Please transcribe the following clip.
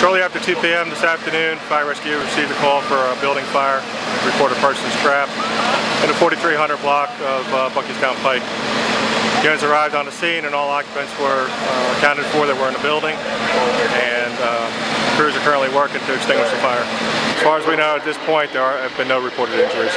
Shortly after 2 p.m. this afternoon, fire rescue received a call for a building fire, reported persons trapped in the 4300 block of uh, Buckeystown Pike. Units arrived on the scene and all occupants were uh, accounted for that were in the building and uh, crews are currently working to extinguish the fire. As far as we know at this point there are, have been no reported injuries.